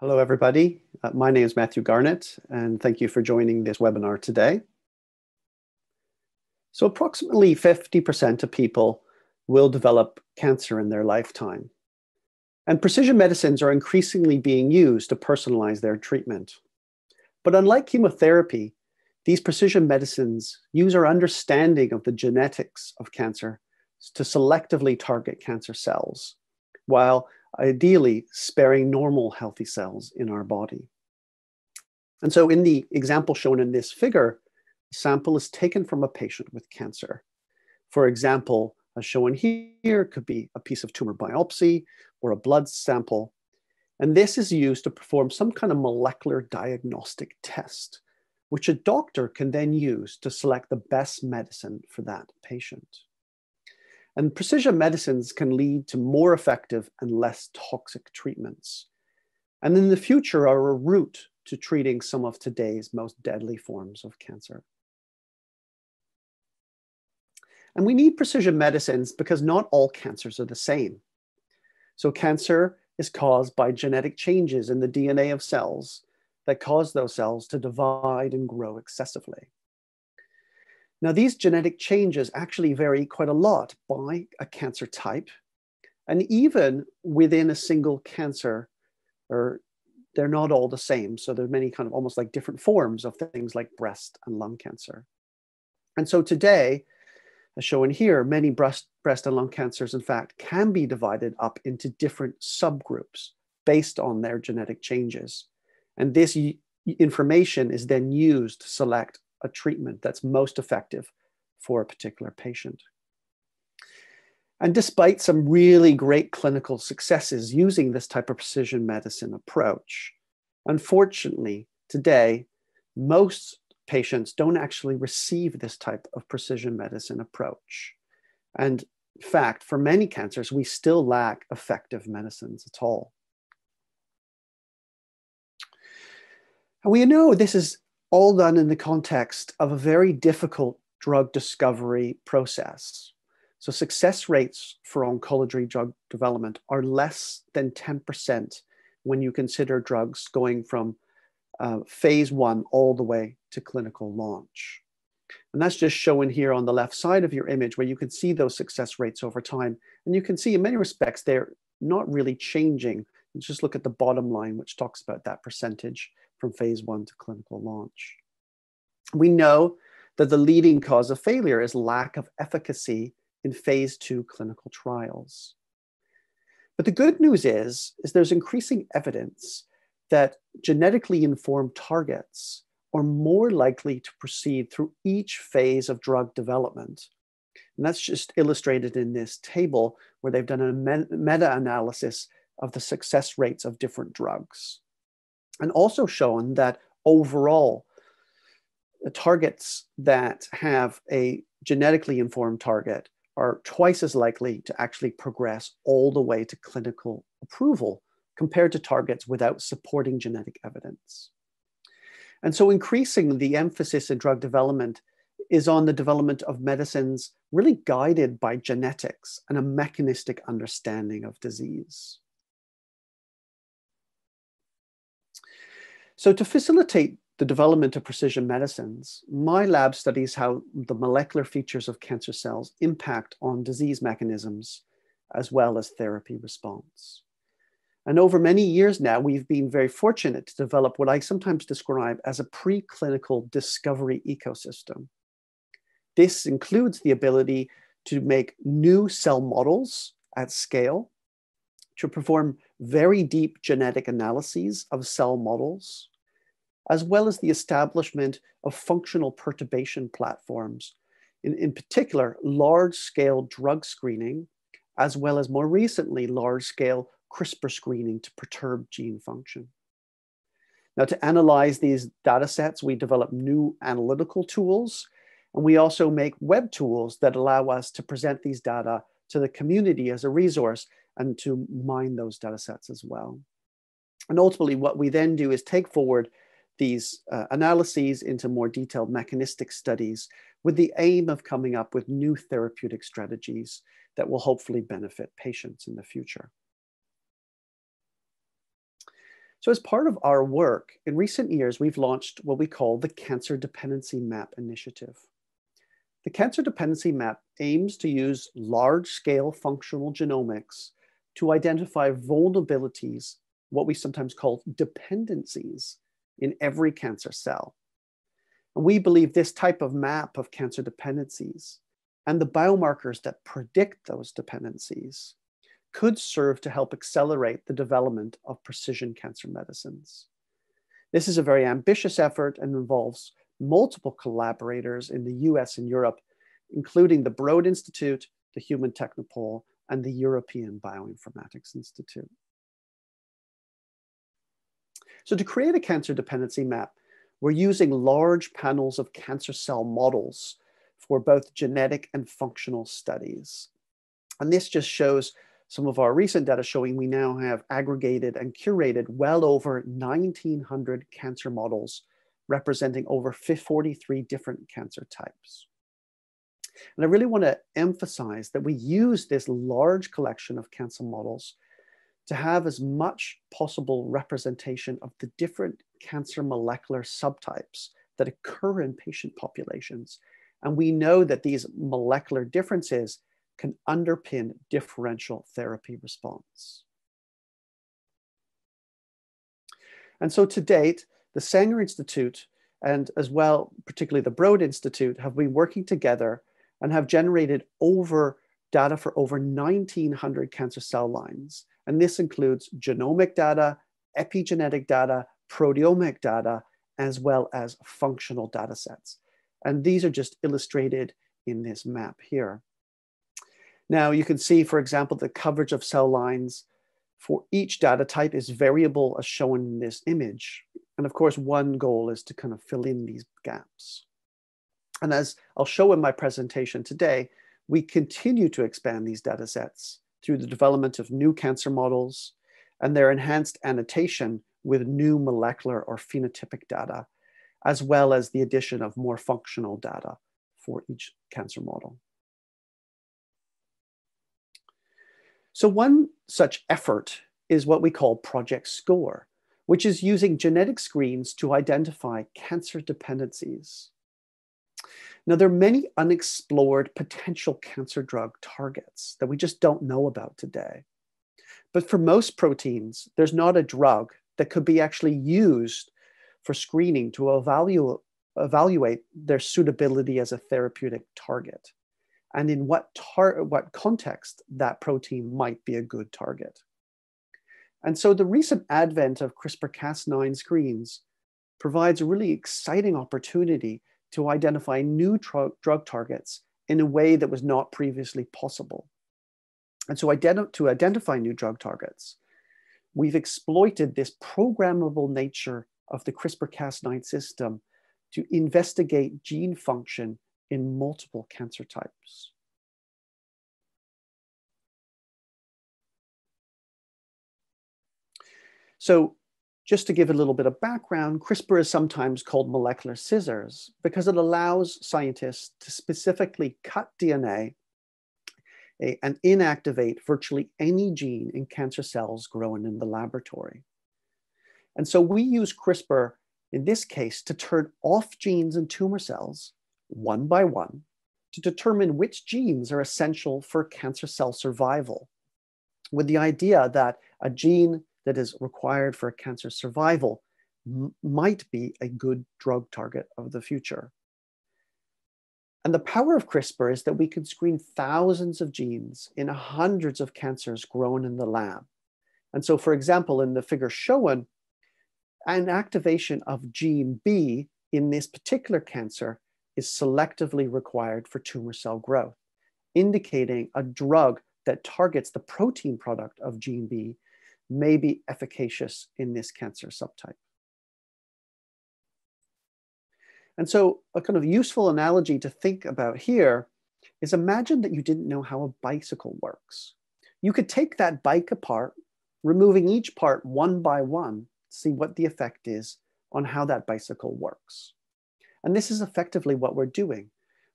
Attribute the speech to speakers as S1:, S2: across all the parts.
S1: Hello, everybody. Uh, my name is Mathew Garnett, and thank you for joining this webinar today. So approximately 50% of people will develop cancer in their lifetime. And precision medicines are increasingly being used to personalize their treatment. But unlike chemotherapy, these precision medicines use our understanding of the genetics of cancer to selectively target cancer cells, while ideally sparing normal healthy cells in our body. And so in the example shown in this figure, a sample is taken from a patient with cancer. For example, as shown here, could be a piece of tumor biopsy or a blood sample. And this is used to perform some kind of molecular diagnostic test, which a doctor can then use to select the best medicine for that patient. And precision medicines can lead to more effective and less toxic treatments. And in the future are a route to treating some of today's most deadly forms of cancer. And we need precision medicines because not all cancers are the same. So cancer is caused by genetic changes in the DNA of cells that cause those cells to divide and grow excessively. Now, these genetic changes actually vary quite a lot by a cancer type, and even within a single cancer, or they're not all the same. So there's many kind of almost like different forms of things like breast and lung cancer. And so today, as shown here, many breast, breast and lung cancers, in fact, can be divided up into different subgroups based on their genetic changes. And this information is then used to select a treatment that's most effective for a particular patient. And despite some really great clinical successes using this type of precision medicine approach, unfortunately, today, most patients don't actually receive this type of precision medicine approach. And in fact, for many cancers, we still lack effective medicines at all. And we know this is all done in the context of a very difficult drug discovery process. So success rates for oncology drug development are less than 10% when you consider drugs going from uh, phase one all the way to clinical launch. And that's just shown here on the left side of your image where you can see those success rates over time. And you can see in many respects, they're not really changing. Just look at the bottom line, which talks about that percentage from phase one to clinical launch. We know that the leading cause of failure is lack of efficacy in phase two clinical trials. But the good news is, is there's increasing evidence that genetically informed targets are more likely to proceed through each phase of drug development. And that's just illustrated in this table where they've done a meta-analysis of the success rates of different drugs and also shown that overall, targets that have a genetically informed target are twice as likely to actually progress all the way to clinical approval compared to targets without supporting genetic evidence. And so increasing the emphasis in drug development is on the development of medicines really guided by genetics and a mechanistic understanding of disease. So to facilitate the development of precision medicines, my lab studies how the molecular features of cancer cells impact on disease mechanisms as well as therapy response. And over many years now, we've been very fortunate to develop what I sometimes describe as a preclinical discovery ecosystem. This includes the ability to make new cell models at scale, to perform very deep genetic analyses of cell models, as well as the establishment of functional perturbation platforms, in, in particular, large scale drug screening, as well as more recently, large scale CRISPR screening to perturb gene function. Now, to analyze these data sets, we develop new analytical tools, and we also make web tools that allow us to present these data to the community as a resource and to mine those data sets as well. And ultimately, what we then do is take forward these uh, analyses into more detailed mechanistic studies with the aim of coming up with new therapeutic strategies that will hopefully benefit patients in the future. So as part of our work, in recent years, we've launched what we call the Cancer Dependency Map Initiative. The Cancer Dependency Map aims to use large-scale functional genomics to identify vulnerabilities, what we sometimes call dependencies, in every cancer cell. And we believe this type of map of cancer dependencies and the biomarkers that predict those dependencies could serve to help accelerate the development of precision cancer medicines. This is a very ambitious effort and involves multiple collaborators in the US and Europe, including the Broad Institute, the Human Technopole, and the European Bioinformatics Institute. So to create a cancer dependency map, we're using large panels of cancer cell models for both genetic and functional studies. And this just shows some of our recent data showing we now have aggregated and curated well over 1900 cancer models representing over 43 different cancer types. And I really want to emphasize that we use this large collection of cancer models to have as much possible representation of the different cancer molecular subtypes that occur in patient populations. And we know that these molecular differences can underpin differential therapy response. And so to date, the Sanger Institute and as well, particularly the Broad Institute, have been working together and have generated over data for over 1900 cancer cell lines. And this includes genomic data, epigenetic data, proteomic data, as well as functional data sets. And these are just illustrated in this map here. Now you can see, for example, the coverage of cell lines for each data type is variable as shown in this image. And of course, one goal is to kind of fill in these gaps. And as I'll show in my presentation today, we continue to expand these data sets through the development of new cancer models and their enhanced annotation with new molecular or phenotypic data, as well as the addition of more functional data for each cancer model. So one such effort is what we call Project SCORE, which is using genetic screens to identify cancer dependencies. Now, there are many unexplored potential cancer drug targets that we just don't know about today. But for most proteins, there's not a drug that could be actually used for screening to evaluate, evaluate their suitability as a therapeutic target and in what, tar- what context that protein might be a good target. And so the recent advent of CRISPR Cas9 screens provides a really exciting opportunity to identify new tr- drug targets in a way that was not previously possible. And so to identify new drug targets, we've exploited this programmable nature of the CRISPR Cas9 system to investigate gene function in multiple cancer types. So just to give a little bit of background, CRISPR is sometimes called molecular scissors because it allows scientists to specifically cut DNA eh, and inactivate virtually any gene in cancer cells growing in the laboratory. And so we use CRISPR in this case to turn off genes in tumor cells one by one to determine which genes are essential for cancer cell survival, with the idea that a gene that is required for cancer survival might be a good drug target of the future. And the power of CRISPR is that we can screen thousands of genes in hundreds of cancers grown in the lab. And so, for example, in the figure shown, an activation of gene B in this particular cancer is selectively required for tumor cell growth, indicating a drug that targets the protein product of gene B may be efficacious in this cancer subtype. And so a kind of useful analogy to think about here is imagine that you didn't know how a bicycle works. You could take that bike apart, removing each part one by one, see what the effect is on how that bicycle works. And this is effectively what we're doing.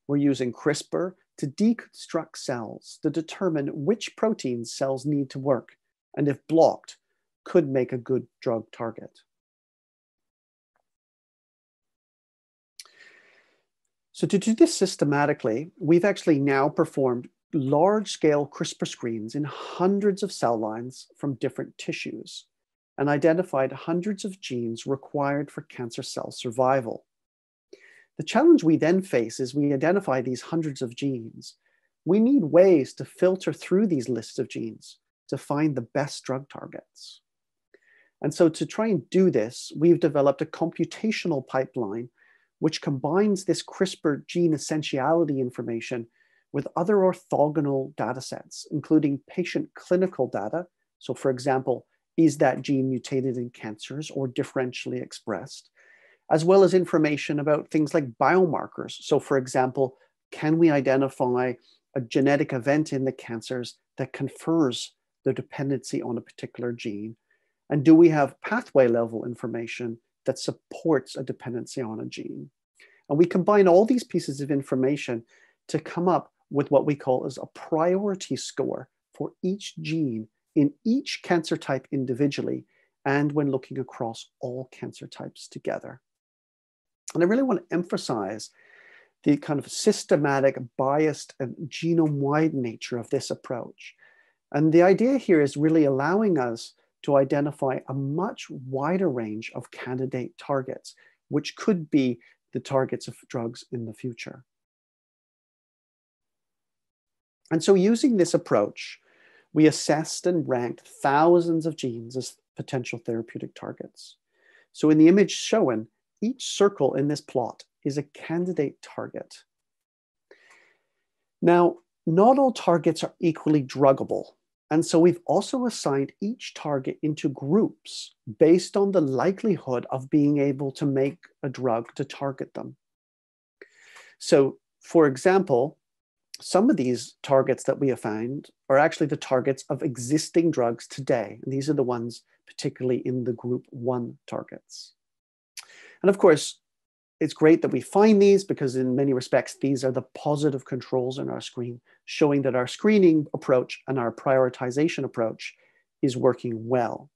S1: We're using CRISPR to deconstruct cells to determine which proteins cells need to work, and if blocked, could make a good drug target. So to do this systematically, we've actually now performed large-scale CRISPR screens in hundreds of cell lines from different tissues and identified hundreds of genes required for cancer cell survival. The challenge we then face is we identify these hundreds of genes. We need ways to filter through these lists of genes to find the best drug targets. And so to try and do this, we've developed a computational pipeline which combines this CRISPR gene essentiality information with other orthogonal data sets, including patient clinical data. So for example, is that gene mutated in cancers or differentially expressed? As well as information about things like biomarkers. So for example, can we identify a genetic event in the cancers that confers the dependency on a particular gene? And do we have pathway level information that supports a dependency on a gene? And we combine all these pieces of information to come up with what we call as a priority score for each gene in each cancer type individually and when looking across all cancer types together. And I really want to emphasize the kind of systematic, biased, and genome wide nature of this approach. And the idea here is really allowing us to identify a much wider range of candidate targets, which could be the targets of drugs in the future. And so using this approach, we assessed and ranked thousands of genes as potential therapeutic targets. So in the image shown, each circle in this plot is a candidate target. Now, not all targets are equally druggable. And so we've also assigned each target into groups based on the likelihood of being able to make a drug to target them. So, for example, some of these targets that we have found are actually the targets of existing drugs today. And these are the ones particularly in the group one targets. And of course, it's great that we find these because in many respects, these are the positive controls in our screen, showing that our screening approach and our prioritization approach is working well.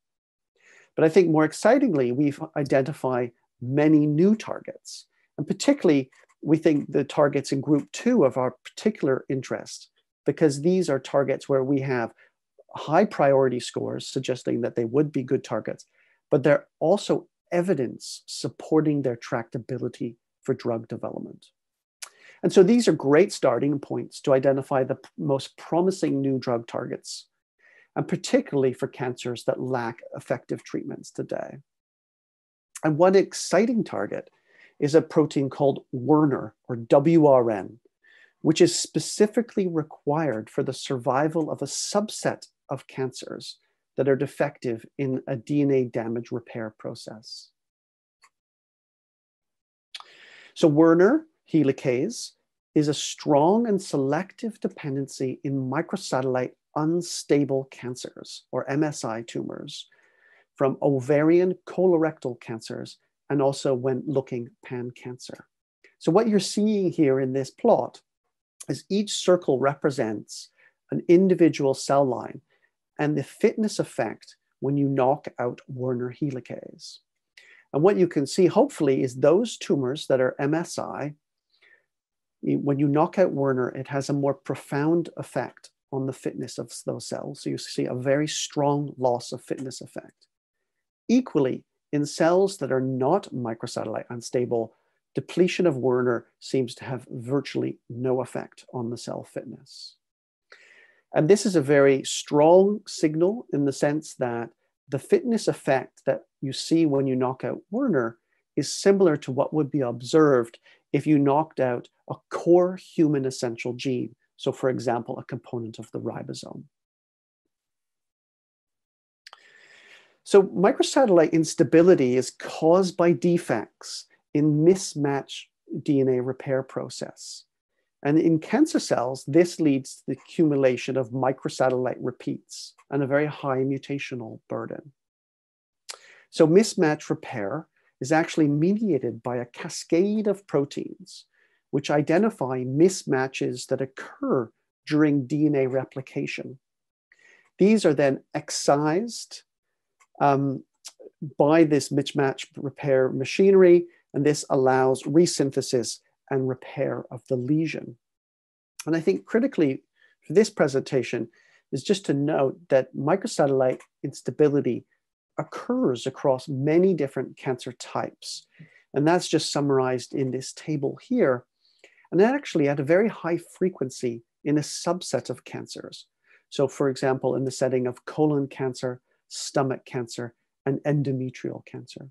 S1: But I think more excitingly, we've identified many new targets. And particularly, we think the targets in group two of our particular interest, because these are targets where we have high priority scores suggesting that they would be good targets, but they're also evidence supporting their tractability for drug development. And so these are great starting points to identify the most promising new drug targets, and particularly for cancers that lack effective treatments today. And one exciting target is a protein called Werner or WRN, which is specifically required for the survival of a subset of cancers that are defective in a DNA damage repair process. So Werner helicase is a strong and selective dependency in microsatellite unstable cancers or MSI tumors from ovarian colorectal cancers and also when looking pan cancer. So what you're seeing here in this plot is each circle represents an individual cell line and the fitness effect when you knock out Werner helicase. And what you can see, hopefully, is those tumors that are MSI, when you knock out Werner, it has a more profound effect on the fitness of those cells. So you see a very strong loss of fitness effect. Equally, in cells that are not microsatellite unstable, depletion of Werner seems to have virtually no effect on the cell fitness. And this is a very strong signal in the sense that the fitness effect that you see when you knock out Werner is similar to what would be observed if you knocked out a core human essential gene. So, for example, a component of the ribosome. So, microsatellite instability is caused by defects in mismatch DNA repair process. And in cancer cells, this leads to the accumulation of microsatellite repeats and a very high mutational burden. So mismatch repair is actually mediated by a cascade of proteins which identify mismatches that occur during DNA replication. These are then excised um, by this mismatch repair machinery, and this allows resynthesis and repair of the lesion. And I think critically for this presentation is just to note that microsatellite instability occurs across many different cancer types. And that's just summarized in this table here. And that actually at a very high frequency in a subset of cancers. So for example, in the setting of colon cancer, stomach cancer, and endometrial cancer.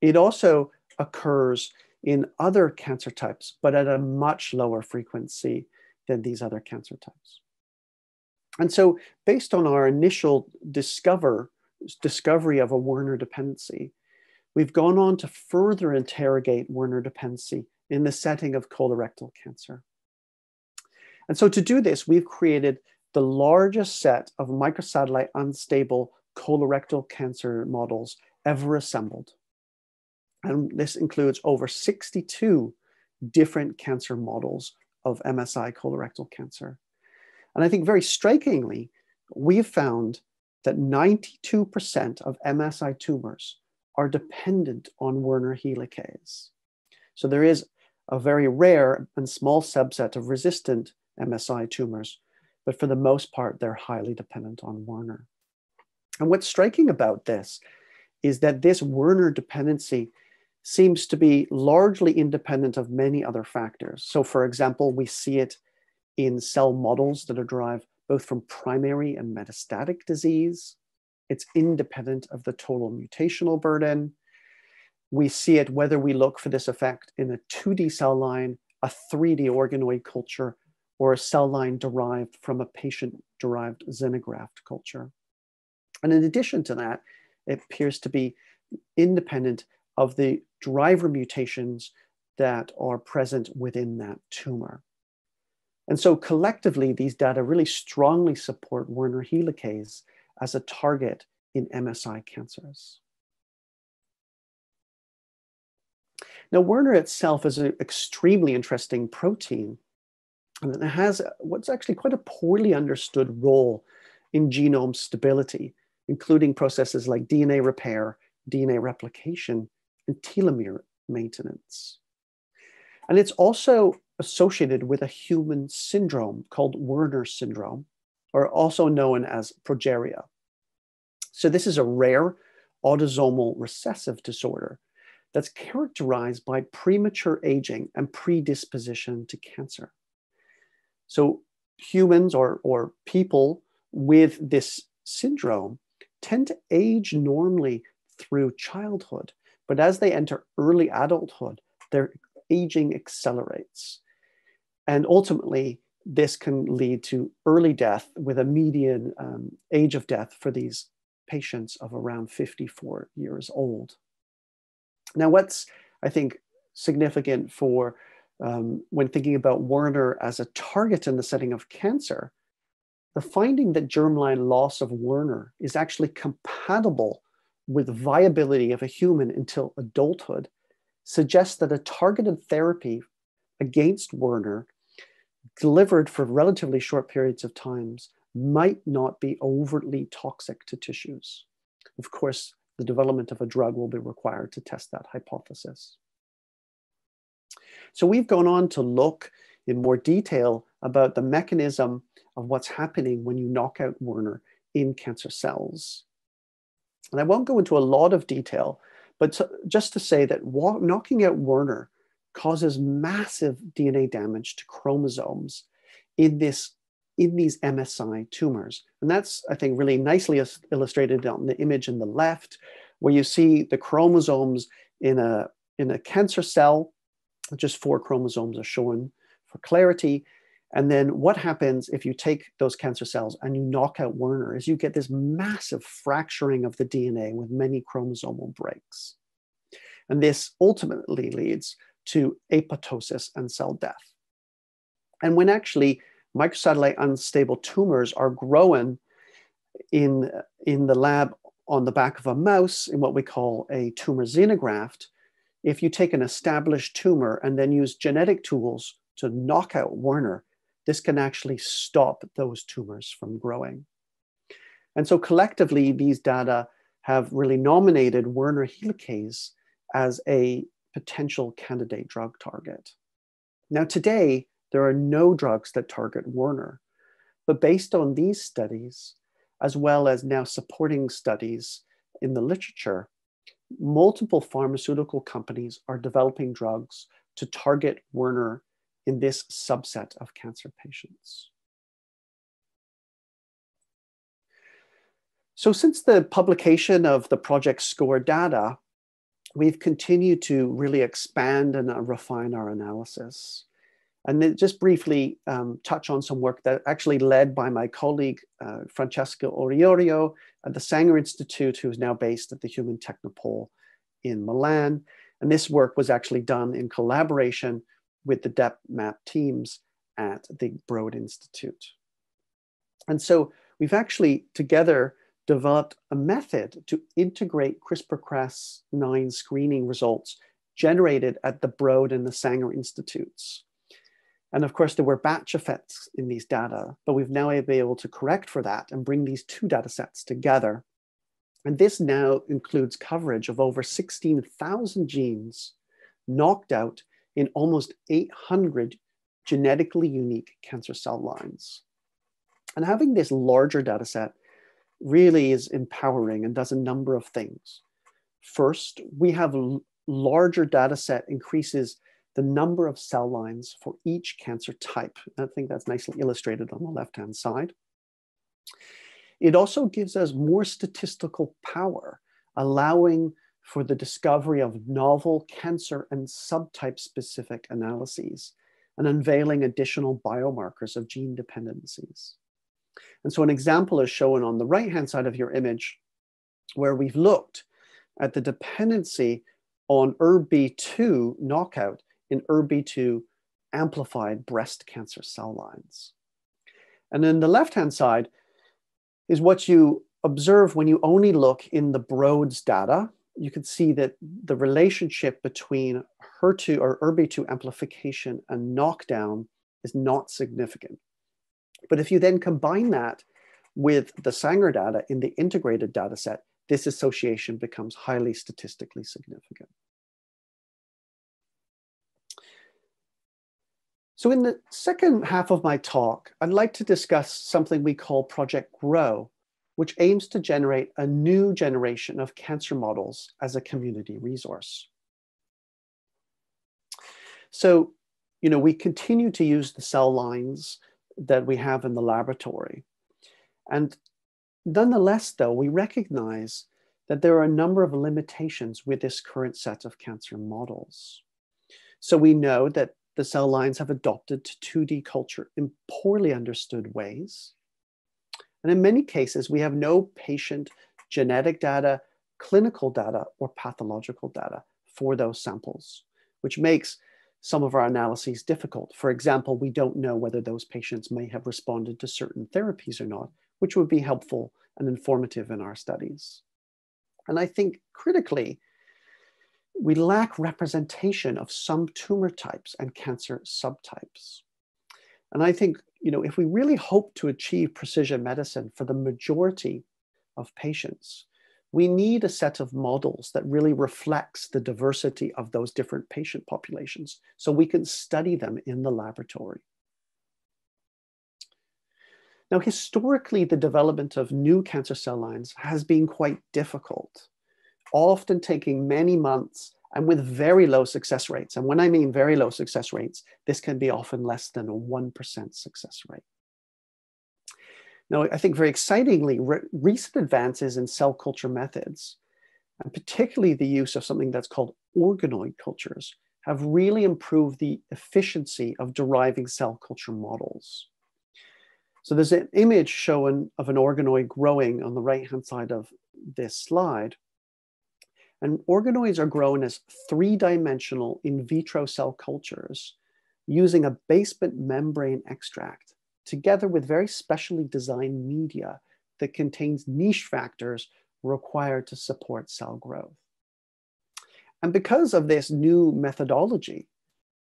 S1: It also occurs in other cancer types, but at a much lower frequency than these other cancer types. And so based on our initial discover, discovery of a Werner dependency, we've gone on to further interrogate Werner dependency in the setting of colorectal cancer. And so to do this, we've created the largest set of microsatellite unstable colorectal cancer models ever assembled. And this includes over 62 different cancer models of MSI colorectal cancer. And I think very strikingly, we've found that 92% of MSI tumors are dependent on Werner helicase. So there is a very rare and small subset of resistant MSI tumors, but for the most part, they're highly dependent on Werner. And what's striking about this is that this Werner dependency seems to be largely independent of many other factors. So, for example, we see it in cell models that are derived both from primary and metastatic disease. It's independent of the total mutational burden. We see it whether we look for this effect in a 2D cell line, a 3D organoid culture, or a cell line derived from a patient derived xenograft culture. And in addition to that, it appears to be independent of the driver mutations that are present within that tumor. And so collectively, these data really strongly support Werner helicase as a target in MSI cancers. Now, Werner itself is an extremely interesting protein, and it has what's actually quite a poorly understood role in genome stability, including processes like DNA repair, DNA replication, and telomere maintenance. And it's also associated with a human syndrome called Werner syndrome, or also known as progeria. So, this is a rare autosomal recessive disorder that's characterized by premature aging and predisposition to cancer. So, humans or, or people with this syndrome tend to age normally through childhood but as they enter early adulthood, their aging accelerates. And ultimately, this can lead to early death with a median um, age of death for these patients of around 54 years old. Now, what's I think significant for um, when thinking about Werner as a target in the setting of cancer, the finding that germline loss of Werner is actually compatible with viability of a human until adulthood suggests that a targeted therapy against Werner delivered for relatively short periods of times might not be overtly toxic to tissues. Of course, the development of a drug will be required to test that hypothesis. So we've gone on to look in more detail about the mechanism of what's happening when you knock out Werner in cancer cells. And I won't go into a lot of detail, but to, just to say that wa- knocking out Werner causes massive DNA damage to chromosomes in this in these MSI tumors. And that's, I think, really nicely illustrated on the image in the left, where you see the chromosomes in a, in a cancer cell, just four chromosomes are shown for clarity. And then what happens if you take those cancer cells and you knock out Werner is you get this massive fracturing of the DNA with many chromosomal breaks. And this ultimately leads to apoptosis and cell death. And when actually microsatellite unstable tumors are growing in, in the lab on the back of a mouse in what we call a tumor xenograft, if you take an established tumor and then use genetic tools to knock out Werner, this can actually stop those tumors from growing. And so collectively, these data have really nominated Werner helicase as a potential candidate drug target. Now, today, there are no drugs that target Werner, but based on these studies, as well as now supporting studies in the literature, multiple pharmaceutical companies are developing drugs to target Werner in this subset of cancer patients. So since the publication of the Project SCORE data, we've continued to really expand and uh, refine our analysis. And then just briefly um, touch on some work that actually led by my colleague, uh, Francesca Iorio at the Sanger Institute, who's now based at the Human Technopole in Milan. And this work was actually done in collaboration with the DepMap teams at the Broad Institute. And so we've actually together developed a method to integrate CRISPR-Cas9 screening results generated at the Broad and the Sanger Institutes. And of course, there were batch effects in these data, but we've now been able to correct for that and bring these two data sets together. And this now includes coverage of over 16,000 genes knocked out in almost 800 genetically unique cancer cell lines. And having this larger data set really is empowering and does a number of things. First, we have a larger data set increases the number of cell lines for each cancer type. I think that's nicely illustrated on the left-hand side. It also gives us more statistical power, allowing for the discovery of novel cancer and subtype specific analyses and unveiling additional biomarkers of gene dependencies. And so an example is shown on the right-hand side of your image where we've looked at the dependency on ERBB2 knockout in ERBB2 amplified breast cancer cell lines. And then the left-hand side is what you observe when you only look in the Broad's data. You can see that the relationship between HER2 or ERBB2 amplification and knockdown is not significant. But if you then combine that with the Sanger data in the integrated data set, this association becomes highly statistically significant. So in the second half of my talk, I'd like to discuss something we call Project GROW, which aims to generate a new generation of cancer models as a community resource. So, you know, we continue to use the cell lines that we have in the laboratory. And nonetheless, though, we recognize that there are a number of limitations with this current set of cancer models. So we know that the cell lines have adopted 2D culture in poorly understood ways. And in many cases, we have no patient genetic data, clinical data, or pathological data for those samples, which makes some of our analyses difficult. For example, we don't know whether those patients may have responded to certain therapies or not, which would be helpful and informative in our studies. And I think critically, we lack representation of some tumor types and cancer subtypes. And I think, you know, if we really hope to achieve precision medicine for the majority of patients, we need a set of models that really reflects the diversity of those different patient populations so we can study them in the laboratory. Now, historically, the development of new cancer cell lines has been quite difficult, often taking many months and with very low success rates. And when I mean very low success rates, this can be often less than a 1% success rate. Now, I think very excitingly, re recent advances in cell culture methods, and particularly the use of something that's called organoid cultures, have really improved the efficiency of deriving cell culture models. So there's an image shown of an organoid growing on the right-hand side of this slide. And organoids are grown as three-dimensional in vitro cell cultures using a basement membrane extract together with very specially designed media that contains niche factors required to support cell growth. And because of this new methodology,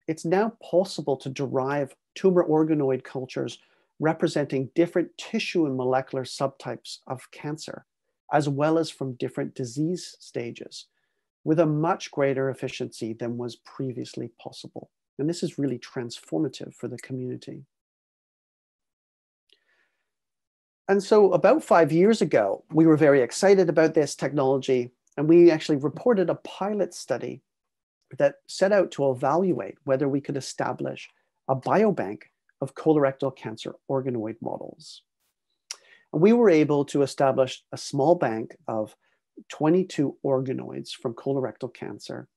S1: it's now possible to derive tumor organoid cultures representing different tissue and molecular subtypes of cancer, as well as from different disease stages, with a much greater efficiency than was previously possible. And this is really transformative for the community. And so, about five years ago, we were very excited about this technology, and we actually reported a pilot study that set out to evaluate whether we could establish a biobank of colorectal cancer organoid models. We were able to establish a small bank of 22 organoids from colorectal cancer.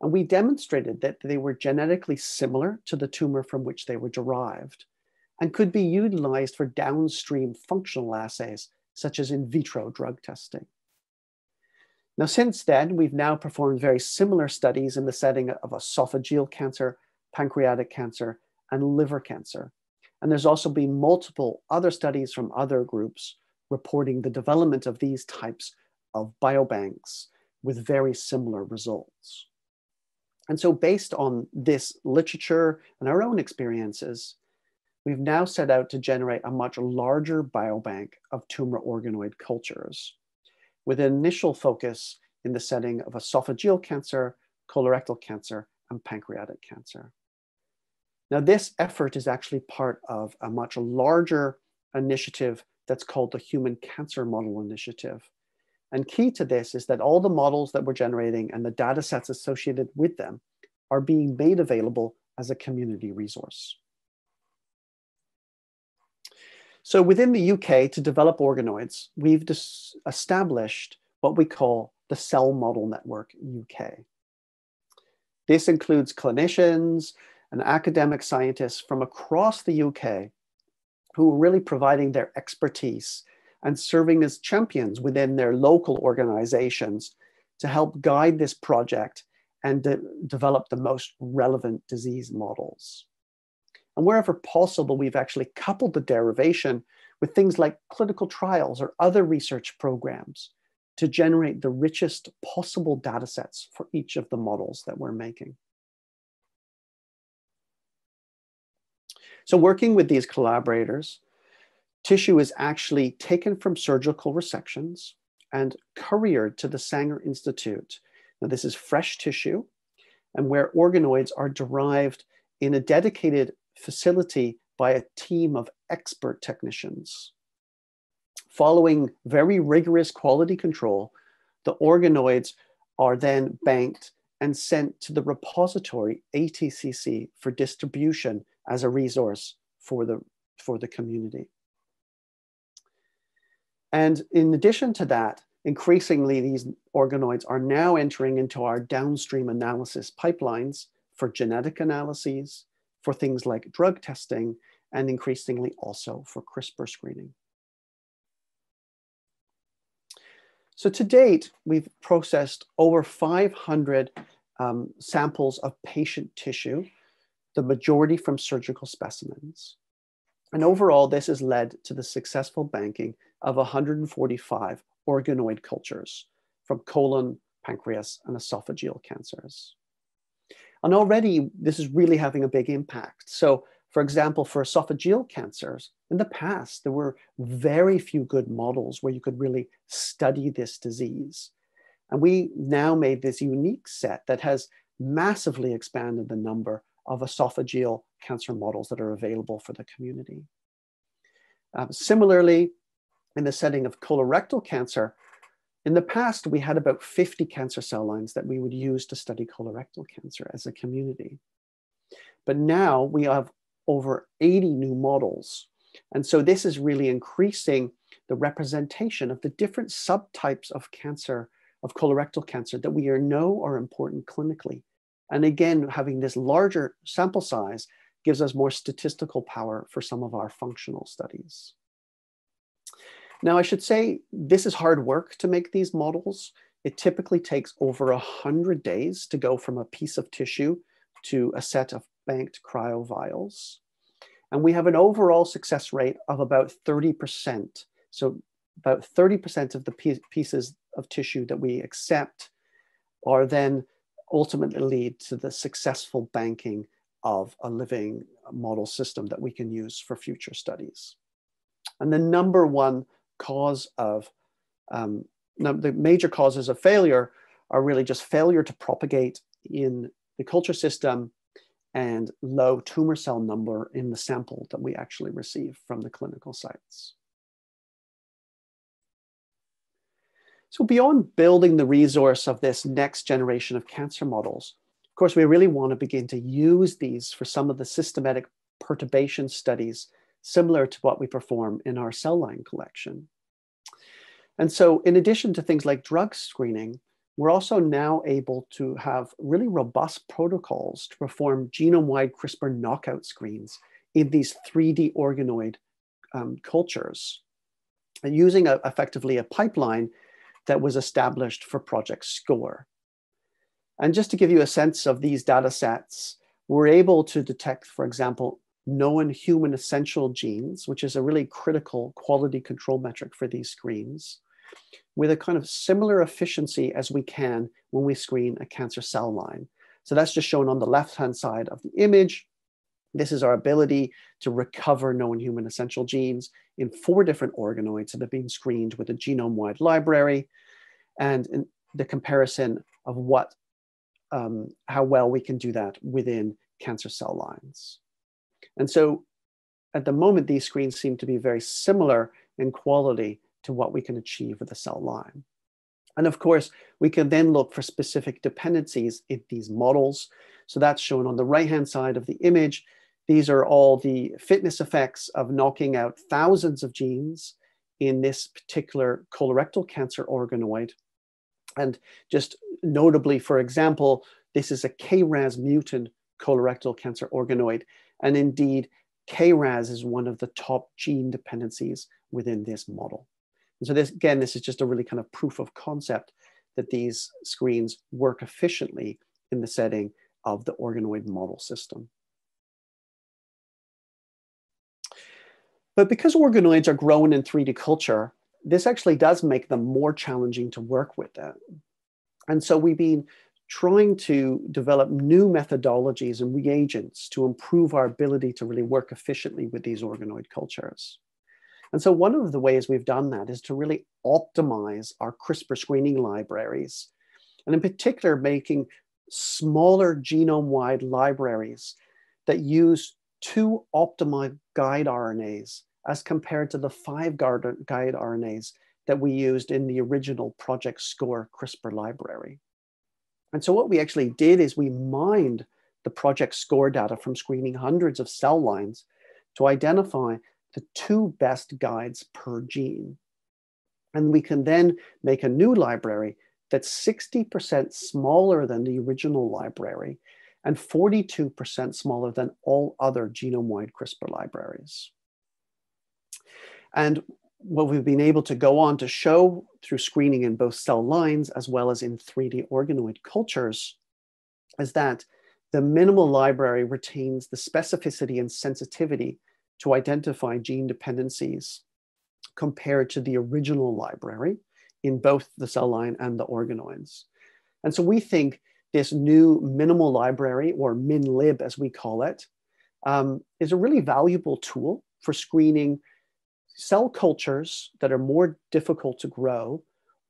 S1: And we demonstrated that they were genetically similar to the tumor from which they were derived and could be utilized for downstream functional assays, such as in vitro drug testing. Now, since then, we've now performed very similar studies in the setting of esophageal cancer, pancreatic cancer, and liver cancer. And there's also been multiple other studies from other groups reporting the development of these types of biobanks with very similar results. And so, based on this literature and our own experiences, we've now set out to generate a much larger biobank of tumor organoid cultures with an initial focus in the setting of esophageal cancer, colorectal cancer, and pancreatic cancer. Now, this effort is actually part of a much larger initiative that's called the Human Cancer Model Initiative. And key to this is that all the models that we're generating and the data sets associated with them are being made available as a community resource. So within the UK, to develop organoids, we've established what we call the Cell Model Network UK. This includes clinicians, and academic scientists from across the UK who are really providing their expertise and serving as champions within their local organizations to help guide this project and de develop the most relevant disease models. And wherever possible, we've actually coupled the derivation with things like clinical trials or other research programs to generate the richest possible data sets for each of the models that we're making. So working with these collaborators, tissue is actually taken from surgical resections and couriered to the Sanger Institute. Now this is fresh tissue and where organoids are derived in a dedicated facility by a team of expert technicians. Following very rigorous quality control, the organoids are then banked and sent to the repository ATCC for distribution as a resource for the, for the community. And in addition to that, increasingly these organoids are now entering into our downstream analysis pipelines for genetic analyses, for things like drug testing, and increasingly also for CRISPR screening. So to date, we've processed over 500 um, samples of patient tissue the majority from surgical specimens. And overall, this has led to the successful banking of 145 organoid cultures from colon, pancreas, and esophageal cancers. And already, this is really having a big impact. So, for example, for esophageal cancers, in the past, there were very few good models where you could really study this disease. And we now made this unique set that has massively expanded the number of esophageal cancer models that are available for the community. Um, similarly, in the setting of colorectal cancer, in the past, we had about 50 cancer cell lines that we would use to study colorectal cancer as a community. But now we have over 80 new models. And so this is really increasing the representation of the different subtypes of cancer, of colorectal cancer that we know are important clinically and again, having this larger sample size gives us more statistical power for some of our functional studies. Now, I should say this is hard work to make these models. It typically takes over 100 days to go from a piece of tissue to a set of banked cryovials. And we have an overall success rate of about 30%. So about 30% of the pieces of tissue that we accept are then ultimately lead to the successful banking of a living model system that we can use for future studies. And the number one cause of, um, the major causes of failure are really just failure to propagate in the culture system and low tumor cell number in the sample that we actually receive from the clinical sites. So beyond building the resource of this next generation of cancer models, of course, we really want to begin to use these for some of the systematic perturbation studies similar to what we perform in our cell line collection. And so in addition to things like drug screening, we're also now able to have really robust protocols to perform genome-wide CRISPR knockout screens in these 3D organoid um, cultures, and using a, effectively a pipeline that was established for Project SCORE. And just to give you a sense of these data sets, we're able to detect, for example, known human essential genes, which is a really critical quality control metric for these screens with a kind of similar efficiency as we can when we screen a cancer cell line. So that's just shown on the left-hand side of the image. This is our ability to recover known human essential genes in four different organoids that have been screened with a genome-wide library and the comparison of what, um, how well we can do that within cancer cell lines. And so at the moment, these screens seem to be very similar in quality to what we can achieve with a cell line. And of course, we can then look for specific dependencies in these models. So that's shown on the right-hand side of the image. These are all the fitness effects of knocking out thousands of genes in this particular colorectal cancer organoid. And just notably, for example, this is a KRAS mutant colorectal cancer organoid. And indeed, KRAS is one of the top gene dependencies within this model. And so this, again, this is just a really kind of proof of concept that these screens work efficiently in the setting of the organoid model system. But because organoids are grown in 3D culture, this actually does make them more challenging to work with. Them. And so we've been trying to develop new methodologies and reagents to improve our ability to really work efficiently with these organoid cultures. And so one of the ways we've done that is to really optimize our CRISPR screening libraries, and in particular, making smaller genome-wide libraries that use two optimized guide RNAs as compared to the five guide RNAs that we used in the original Project SCORE CRISPR library. And so what we actually did is we mined the Project SCORE data from screening hundreds of cell lines to identify the two best guides per gene. And we can then make a new library that's 60% smaller than the original library and 42% smaller than all other genome-wide CRISPR libraries. And what we've been able to go on to show through screening in both cell lines as well as in 3D organoid cultures is that the minimal library retains the specificity and sensitivity to identify gene dependencies compared to the original library in both the cell line and the organoids. And so we think this new minimal library, or MinLib as we call it, um, is a really valuable tool for screening cell cultures that are more difficult to grow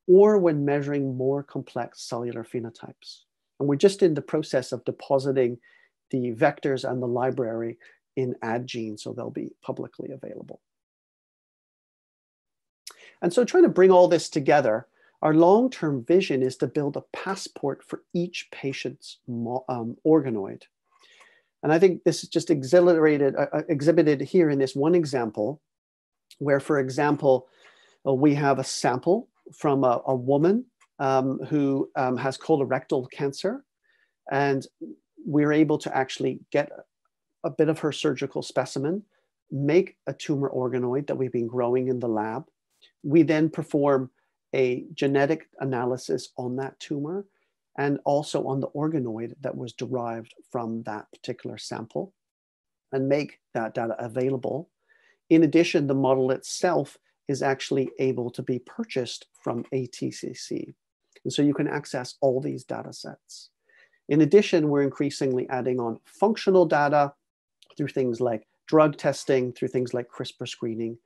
S1: or when measuring more complex cellular phenotypes. And we're just in the process of depositing the vectors and the library in Addgene, so they'll be publicly available. And so trying to bring all this together, our long-term vision is to build a passport for each patient's um, organoid. And I think this is just exhilarated, uh, uh, exhibited here in this one example, where, for example, uh, we have a sample from a, a woman um, who um, has colorectal cancer, and we're able to actually get a bit of her surgical specimen, make a tumor organoid that we've been growing in the lab. We then perform a genetic analysis on that tumor and also on the organoid that was derived from that particular sample and make that data available. In addition, the model itself is actually able to be purchased from ATCC. And so you can access all these data sets. In addition, we're increasingly adding on functional data through things like drug testing, through things like CRISPR screening,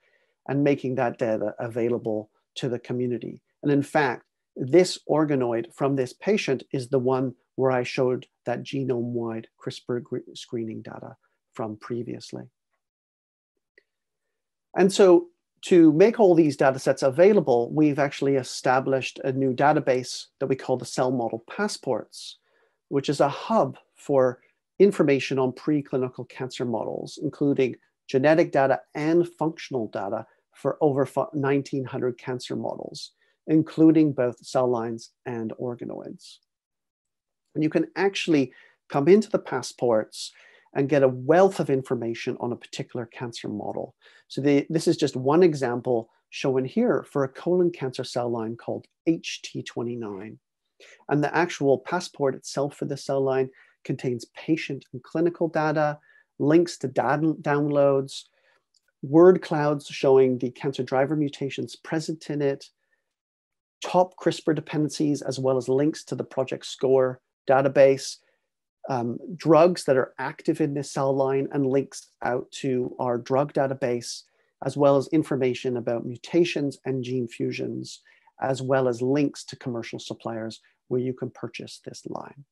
S1: and making that data available to the community. And in fact, this organoid from this patient is the one where I showed that genome-wide CRISPR screening data from previously. And so to make all these data sets available, we've actually established a new database that we call the Cell Model Passports, which is a hub for information on preclinical cancer models, including genetic data and functional data for over 1900 cancer models, including both cell lines and organoids. And you can actually come into the passports and get a wealth of information on a particular cancer model. So the, this is just one example shown here for a colon cancer cell line called HT29. And the actual passport itself for the cell line contains patient and clinical data, links to data downloads, word clouds showing the cancer driver mutations present in it, top CRISPR dependencies, as well as links to the Project SCORE database, um, drugs that are active in this cell line and links out to our drug database, as well as information about mutations and gene fusions, as well as links to commercial suppliers where you can purchase this line.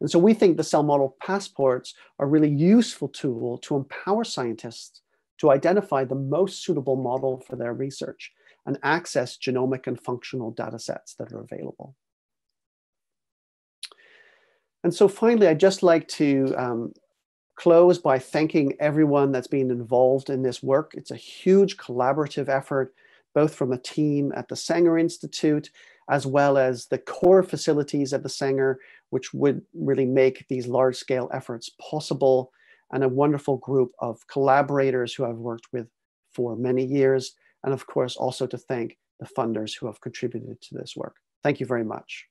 S1: And so we think the cell model passports are really useful tool to empower scientists to identify the most suitable model for their research and access genomic and functional data sets that are available. And so finally, I'd just like to um, close by thanking everyone that's been involved in this work. It's a huge collaborative effort, both from a team at the Sanger Institute, as well as the core facilities at the Sanger, which would really make these large scale efforts possible, and a wonderful group of collaborators who I've worked with for many years. And of course, also to thank the funders who have contributed to this work. Thank you very much.